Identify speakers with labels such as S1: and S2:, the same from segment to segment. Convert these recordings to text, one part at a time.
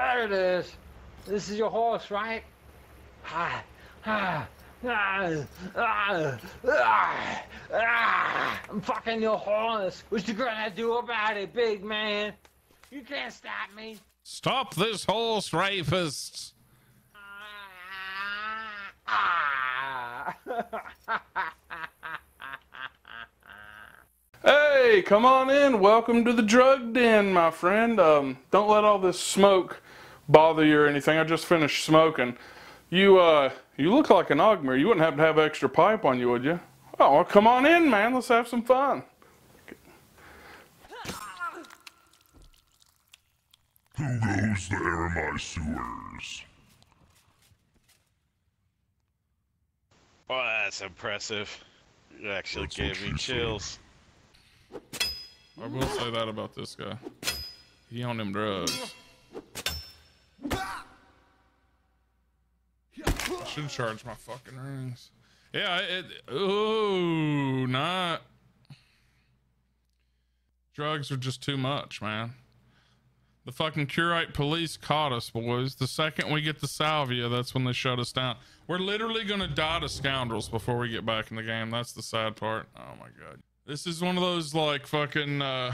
S1: There it is. This is your horse, right? Ah, ah, ah, ah, ah, ah. I'm fucking your horse. What you gonna do about it, big man? You can't stop me.
S2: Stop this horse rapist.
S1: Ah.
S3: Hey, come on in. Welcome to the drug den, my friend. Um, don't let all this smoke bother you or anything. I just finished smoking. You, uh, you look like an Oghmir. You wouldn't happen to have extra pipe on you, would you? Oh, well, come on in, man. Let's have some fun.
S4: Who goes there in my sewers?
S5: Well, that's impressive. It actually
S4: That's
S5: gave me
S4: she said.
S5: chills.
S2: I will say that about this guy. He on them drugs. Should charge my fucking rings. Yeah, it. Ooh, not. Drugs are just too much, man. The fucking curate police caught us, boys. The second we get the salvia, that's when they shut us down. We're literally gonna die to scoundrels before we get back in the game. That's the sad part. Oh my god. This is one of those like fucking uh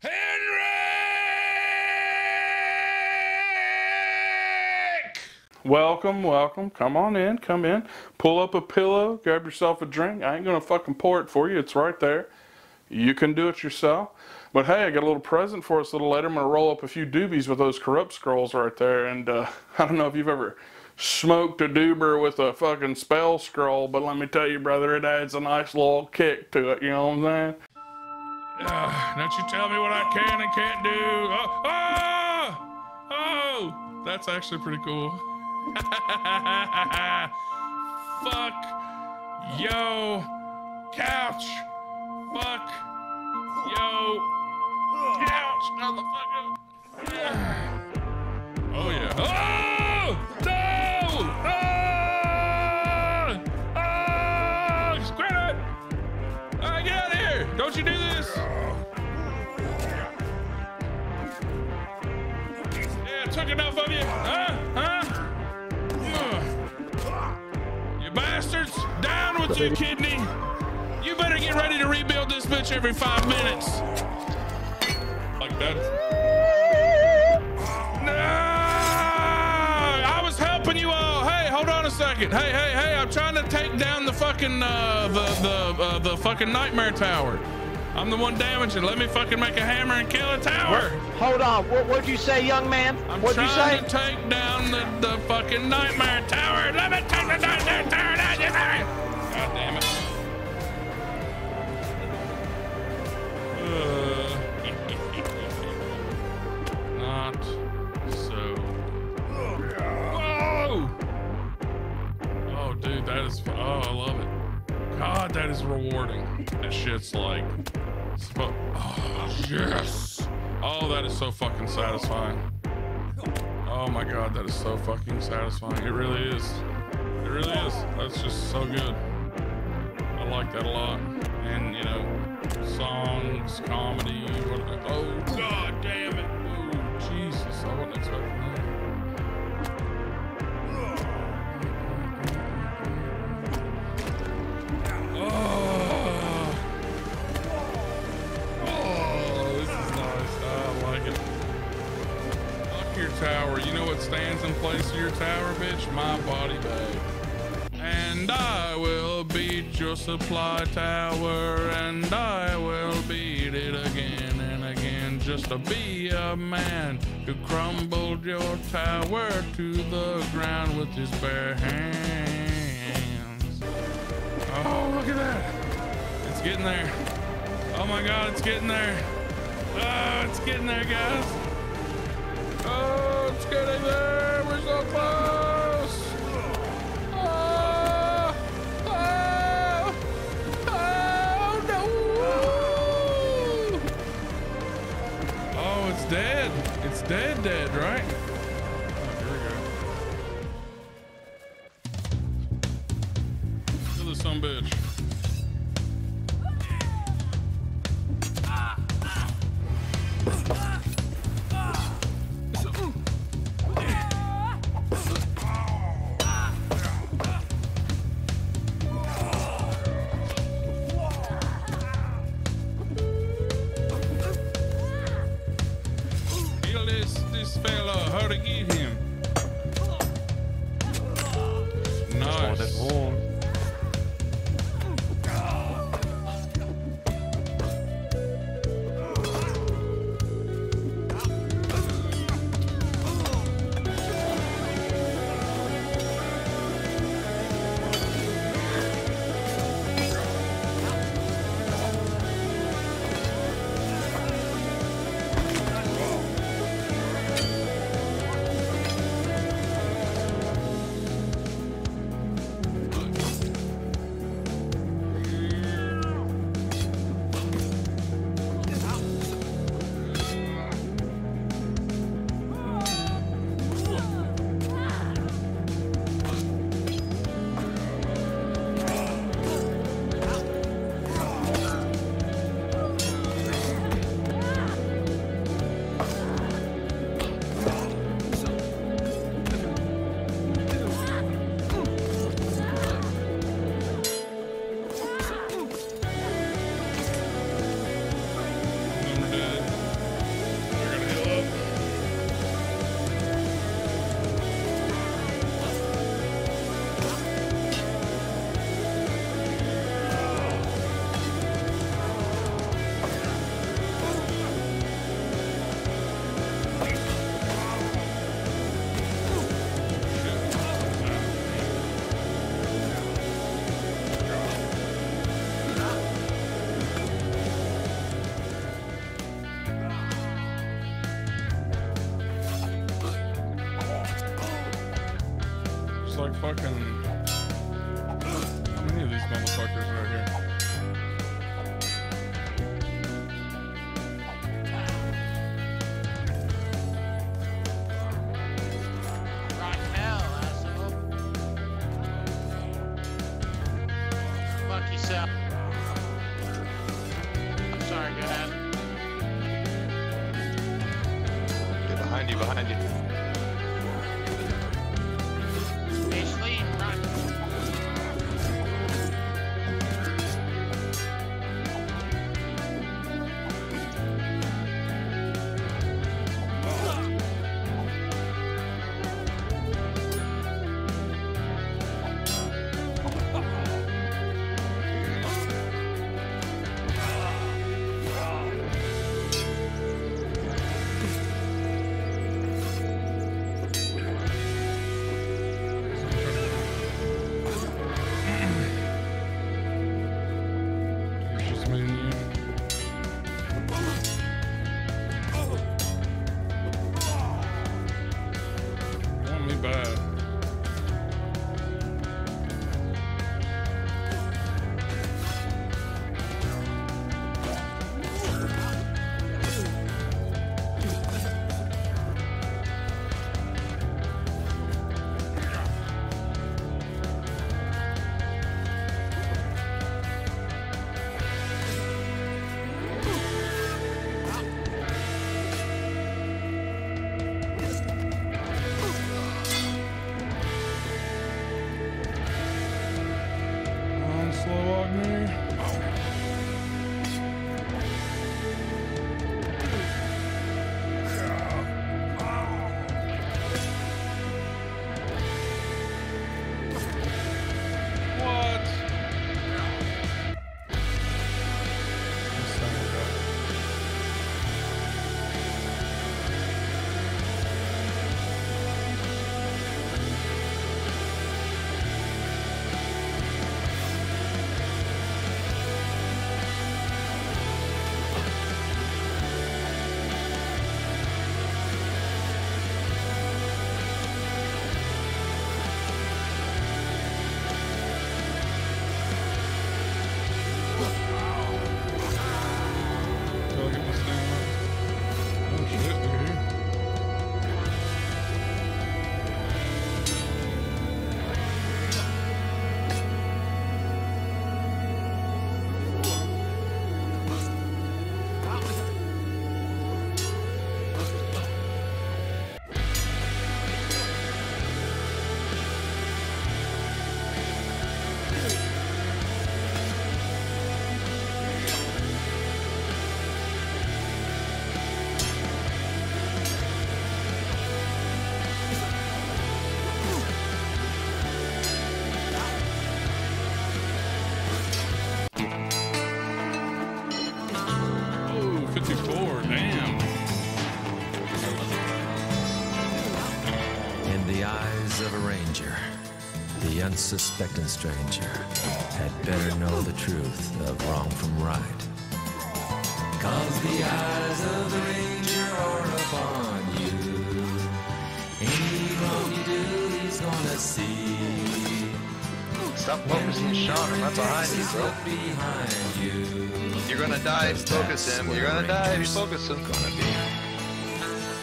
S2: Henrik!
S3: Welcome, welcome. Come on in, come in. Pull up a pillow, grab yourself a drink. I ain't gonna fucking pour it for you. It's right there. You can do it yourself. But hey, I got a little present for us a little later. I'm gonna roll up a few doobies with those corrupt scrolls right there. And uh, I don't know if you've ever smoked a doober with a fucking spell scroll, but let me tell you, brother, it adds a nice little kick to it. You know what I'm saying?
S2: Uh, don't you tell me what I can and can't do. Oh, oh, oh that's actually pretty cool. Fuck yo couch. Fuck yo couch, motherfucker. Oh yeah. Oh no! Ah! Oh! Square it! Ah, get out of here! Don't you do this! Yeah, I took enough of you. Huh? Huh? With you, kidney! You better get ready to rebuild this bitch every five minutes. Like that. No! I was helping you all. Hey, hold on a second. Hey, hey, hey! I'm trying to take down the fucking uh, the the uh, the fucking nightmare tower. I'm the one damaging. Let me fucking make a hammer and kill a tower.
S6: Hold on. What, what'd you say, young man?
S2: I'm
S6: what'd you say?
S2: trying to take down the, the fucking nightmare tower. Let me take the nightmare tower rewarding. That shit's like. Oh, yes. Oh, that is so fucking satisfying. Oh my god, that is so fucking satisfying. It really is. It really is. That's just so good. I like that a lot. And, you know, songs, comedy, oh god damn it. Oh, Jesus, I wasn't expecting that. What stands in place of your tower, bitch? My body bag. And I will beat your supply tower, and I will beat it again and again, just to be a man who crumbled your tower to the ground with his bare hands. Oh, look at that! It's getting there. Oh my God, it's getting there. Oh, it's getting there, guys. Oh, it's getting there. We're so close. Oh, oh, oh, no. Oh, it's dead. It's dead, dead, right? Oh, here we go. Kill It's like fucking. How many of these motherfuckers right here?
S7: Right asshole. Fuck yourself. I'm sorry, go ahead.
S5: Get behind you, behind you.
S8: The unsuspecting stranger had better know the truth of wrong from right. Cause the eyes of the ranger are upon you. Any wrong you do, he's gonna see.
S5: Stop focusing Sean. I'm right behind you, bro.
S8: Behind you.
S5: You're gonna die if you focus him. You're gonna die if you focus him.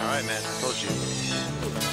S5: Alright, man. I told you.